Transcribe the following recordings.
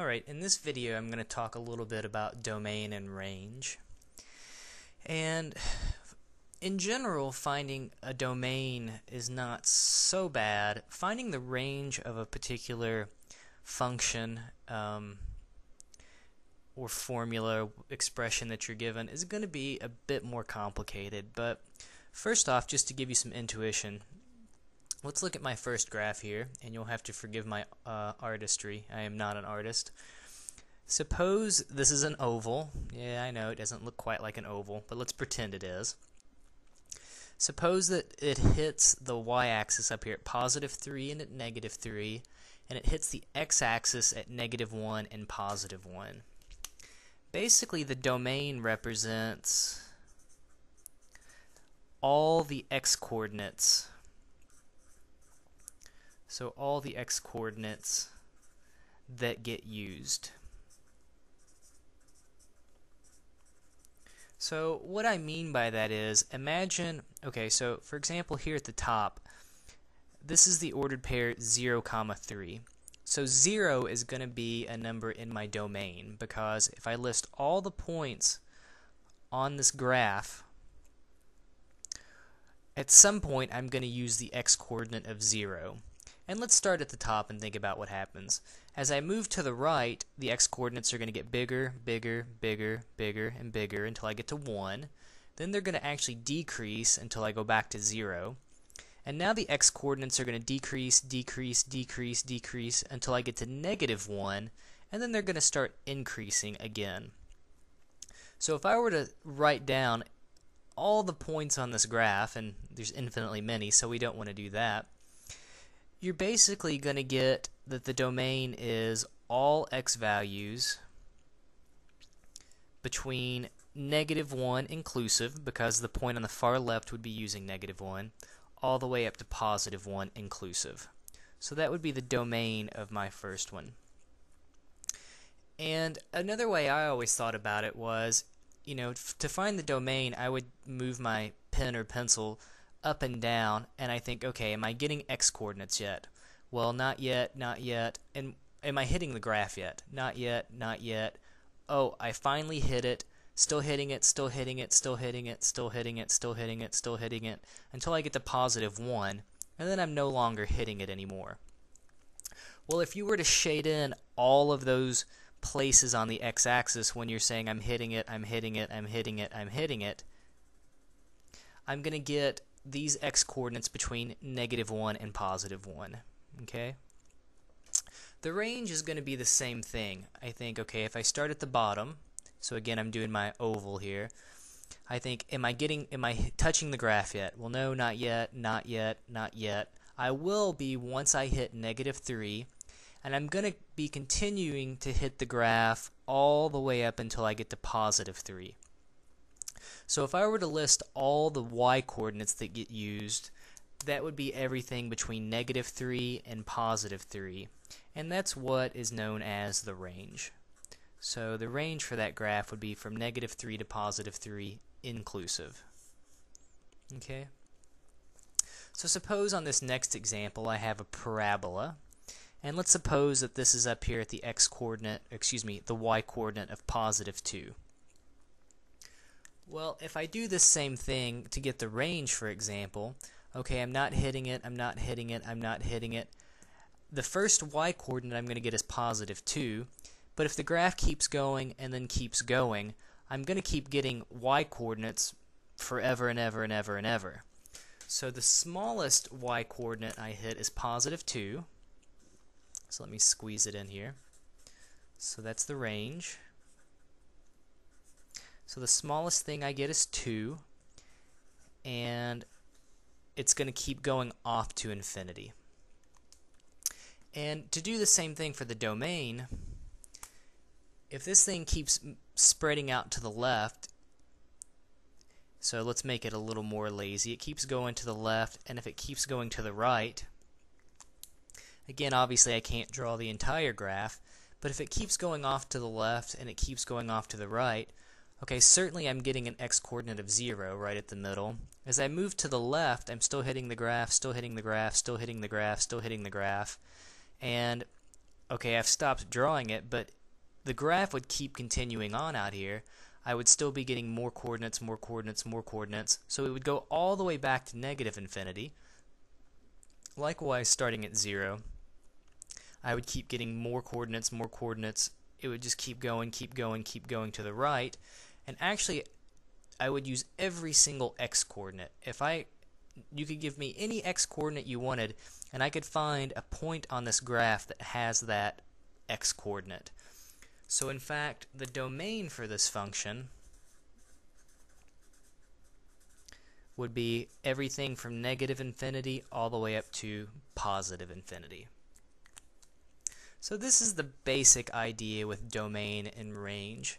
Alright, in this video I'm going to talk a little bit about domain and range. And in general, finding a domain is not so bad. Finding the range of a particular function um, or formula expression that you're given is going to be a bit more complicated. But first off, just to give you some intuition, Let's look at my first graph here, and you'll have to forgive my uh, artistry. I am not an artist. Suppose this is an oval. Yeah, I know it doesn't look quite like an oval, but let's pretend it is. Suppose that it hits the y-axis up here at positive 3 and at negative 3, and it hits the x-axis at negative 1 and positive 1. Basically, the domain represents all the x-coordinates so all the x coordinates that get used. So what I mean by that is, imagine, okay, so for example here at the top, this is the ordered pair 0, comma 3. So 0 is going to be a number in my domain because if I list all the points on this graph, at some point I'm going to use the x coordinate of 0. And let's start at the top and think about what happens. As I move to the right, the x-coordinates are going to get bigger, bigger, bigger, bigger, and bigger until I get to 1. Then they're going to actually decrease until I go back to 0. And now the x-coordinates are going to decrease, decrease, decrease, decrease until I get to negative 1. And then they're going to start increasing again. So if I were to write down all the points on this graph, and there's infinitely many, so we don't want to do that, you're basically going to get that the domain is all x values between negative 1 inclusive, because the point on the far left would be using negative 1, all the way up to positive 1 inclusive. So that would be the domain of my first one. And another way I always thought about it was, you know, to find the domain, I would move my pen or pencil up and down, and I think, okay, am I getting x coordinates yet? Well, not yet, not yet. And am I hitting the graph yet? Not yet, not yet. Oh, I finally hit it. Still hitting it, still hitting it, still hitting it, still hitting it, still hitting it, still hitting it, until I get to positive 1, and then I'm no longer hitting it anymore. Well, if you were to shade in all of those places on the x-axis when you're saying I'm hitting it, I'm hitting it, I'm hitting it, I'm hitting it, I'm going to get these x coordinates between negative 1 and positive 1. Okay? The range is going to be the same thing. I think, okay, if I start at the bottom, so again I'm doing my oval here, I think, am I getting, am I touching the graph yet? Well, no, not yet, not yet, not yet. I will be once I hit negative 3, and I'm going to be continuing to hit the graph all the way up until I get to positive 3. So if I were to list all the y coordinates that get used, that would be everything between negative 3 and positive 3. And that's what is known as the range. So the range for that graph would be from negative 3 to positive 3 inclusive. Okay? So suppose on this next example I have a parabola. And let's suppose that this is up here at the x coordinate, excuse me, the y coordinate of positive 2. Well, if I do the same thing to get the range, for example, okay, I'm not hitting it, I'm not hitting it, I'm not hitting it. The first y coordinate I'm going to get is positive 2, but if the graph keeps going and then keeps going, I'm going to keep getting y coordinates forever and ever and ever and ever. So the smallest y coordinate I hit is positive 2. So let me squeeze it in here. So that's the range. So the smallest thing I get is 2, and it's going to keep going off to infinity. And to do the same thing for the domain, if this thing keeps spreading out to the left, so let's make it a little more lazy. It keeps going to the left, and if it keeps going to the right, again, obviously I can't draw the entire graph, but if it keeps going off to the left and it keeps going off to the right, Okay, certainly I'm getting an x-coordinate of 0 right at the middle. As I move to the left, I'm still hitting the graph, still hitting the graph, still hitting the graph, still hitting the graph. And okay, I've stopped drawing it, but the graph would keep continuing on out here. I would still be getting more coordinates, more coordinates, more coordinates. So it would go all the way back to negative infinity. Likewise, starting at 0, I would keep getting more coordinates, more coordinates. It would just keep going, keep going, keep going to the right. And actually, I would use every single x coordinate. If I you could give me any x coordinate you wanted and I could find a point on this graph that has that x coordinate. So in fact, the domain for this function would be everything from negative infinity all the way up to positive infinity. So this is the basic idea with domain and range.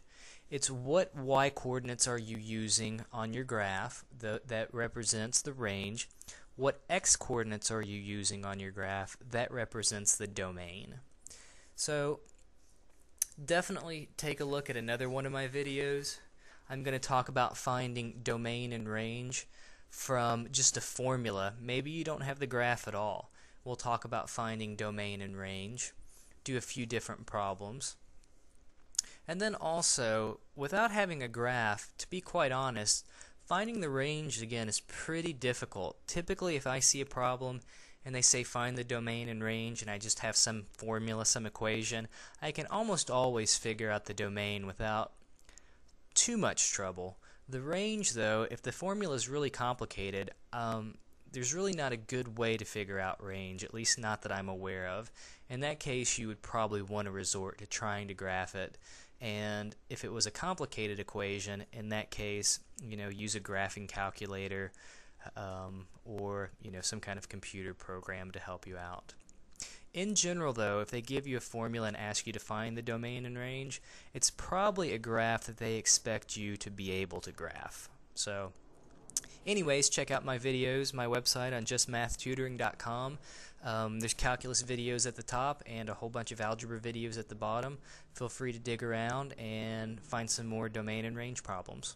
It's what y coordinates are you using on your graph the, that represents the range. What x coordinates are you using on your graph that represents the domain. So definitely take a look at another one of my videos. I'm going to talk about finding domain and range from just a formula. Maybe you don't have the graph at all. We'll talk about finding domain and range, do a few different problems. And then also, without having a graph, to be quite honest, finding the range again is pretty difficult. Typically, if I see a problem and they say find the domain and range, and I just have some formula, some equation, I can almost always figure out the domain without too much trouble. The range, though, if the formula is really complicated, um, there's really not a good way to figure out range, at least not that I'm aware of. In that case, you would probably want to resort to trying to graph it and if it was a complicated equation, in that case, you know, use a graphing calculator um, or you know some kind of computer program to help you out. In general, though, if they give you a formula and ask you to find the domain and range, it's probably a graph that they expect you to be able to graph. So, anyways, check out my videos, my website on justmathtutoring.com. Um, there's calculus videos at the top and a whole bunch of algebra videos at the bottom. Feel free to dig around and find some more domain and range problems.